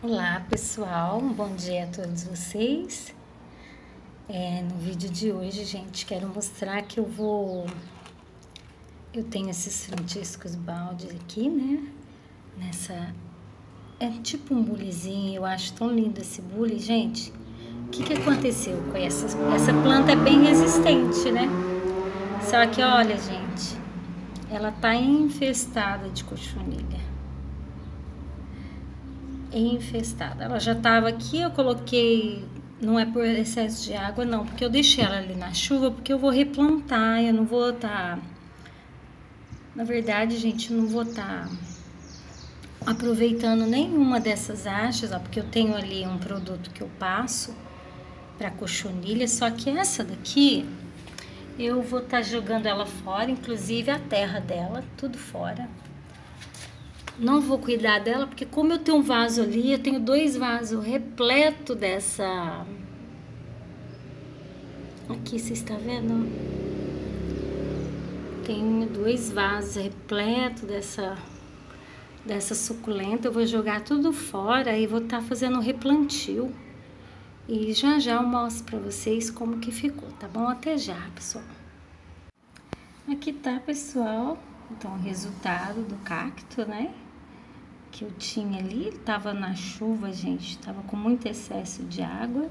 Olá pessoal, um bom dia a todos vocês. É, no vídeo de hoje, gente, quero mostrar que eu vou. Eu tenho esses franciscos baldes aqui, né? Nessa. É tipo um bulizinho, eu acho tão lindo esse bule, gente. O que, que aconteceu com essa? Essa planta é bem resistente, né? Só que olha, gente, ela tá infestada de cochonilha infestada. Ela já estava aqui, eu coloquei, não é por excesso de água, não, porque eu deixei ela ali na chuva, porque eu vou replantar, eu não vou estar. Tá, na verdade, gente, não vou estar tá aproveitando nenhuma dessas hastes, ó, porque eu tenho ali um produto que eu passo para cochonilha, só que essa daqui eu vou estar tá jogando ela fora, inclusive a terra dela, tudo fora não vou cuidar dela, porque como eu tenho um vaso ali, eu tenho dois vasos repleto dessa... Aqui, você está vendo? Tenho dois vasos repleto dessa, dessa suculenta. Eu vou jogar tudo fora e vou estar tá fazendo replantio. E já já eu mostro para vocês como que ficou, tá bom? Até já, pessoal. Aqui tá, pessoal. Então, o resultado do cacto, né? Que eu tinha ali, estava na chuva, gente, estava com muito excesso de água.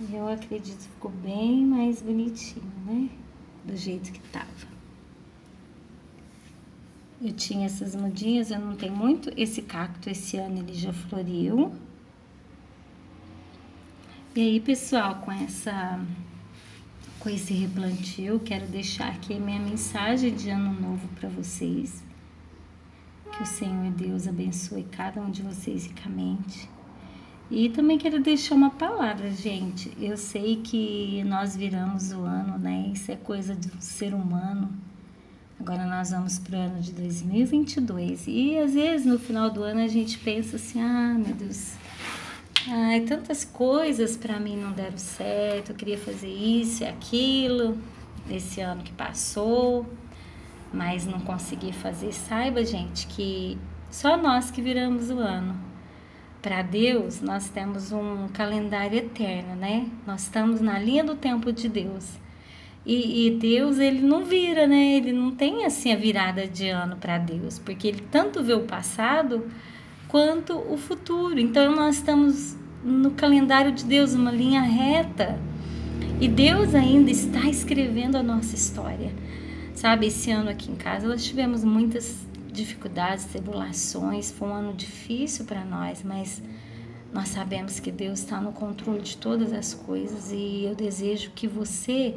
E eu acredito que ficou bem mais bonitinho, né? Do jeito que tava. Eu tinha essas mudinhas, eu não tenho muito. Esse cacto, esse ano, ele já floriu. E aí, pessoal, com essa... Com esse replantio, quero deixar aqui minha mensagem de ano novo para vocês que o Senhor Deus abençoe cada um de vocês ricamente. E também quero deixar uma palavra, gente. Eu sei que nós viramos o ano, né? Isso é coisa do ser humano. Agora nós vamos para o ano de 2022. E às vezes no final do ano a gente pensa assim: ah, meu Deus, ai, tantas coisas para mim não deram certo. Eu queria fazer isso e aquilo nesse ano que passou mas não consegui fazer, saiba, gente, que só nós que viramos o ano. Para Deus, nós temos um calendário eterno, né? Nós estamos na linha do tempo de Deus. E, e Deus, ele não vira, né? Ele não tem assim a virada de ano para Deus, porque ele tanto vê o passado quanto o futuro. Então nós estamos no calendário de Deus, uma linha reta. E Deus ainda está escrevendo a nossa história. Sabe, esse ano aqui em casa nós tivemos muitas dificuldades, tribulações, foi um ano difícil para nós, mas nós sabemos que Deus está no controle de todas as coisas e eu desejo que você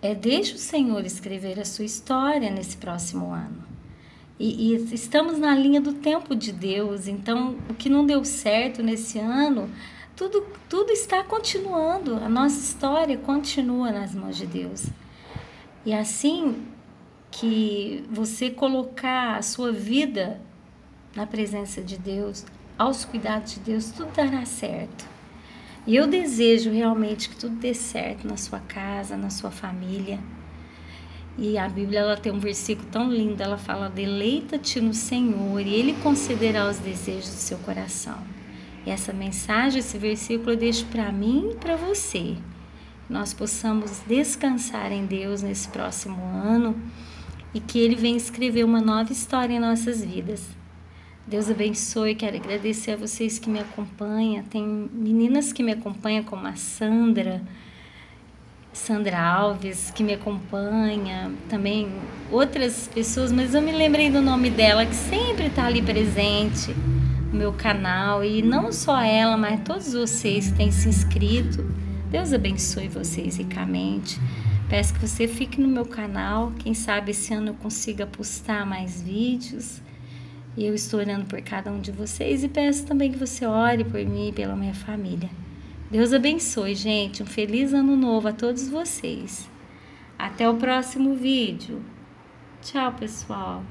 é, deixe o Senhor escrever a sua história nesse próximo ano. E, e, estamos na linha do tempo de Deus, então o que não deu certo nesse ano, tudo, tudo está continuando, a nossa história continua nas mãos de Deus. E assim que você colocar a sua vida na presença de Deus, aos cuidados de Deus, tudo dará certo. E eu desejo realmente que tudo dê certo na sua casa, na sua família. E a Bíblia ela tem um versículo tão lindo, ela fala: "Deleita-te no Senhor, e ele concederá os desejos do seu coração". E essa mensagem, esse versículo eu deixo para mim e para você nós possamos descansar em Deus nesse próximo ano e que Ele venha escrever uma nova história em nossas vidas. Deus abençoe, quero agradecer a vocês que me acompanham. Tem meninas que me acompanham, como a Sandra, Sandra Alves, que me acompanha, também outras pessoas, mas eu me lembrei do nome dela, que sempre está ali presente no meu canal. E não só ela, mas todos vocês que têm se inscrito. Deus abençoe vocês ricamente. Peço que você fique no meu canal. Quem sabe esse ano eu consiga postar mais vídeos. E eu estou orando por cada um de vocês e peço também que você ore por mim e pela minha família. Deus abençoe, gente. Um feliz ano novo a todos vocês. Até o próximo vídeo. Tchau, pessoal.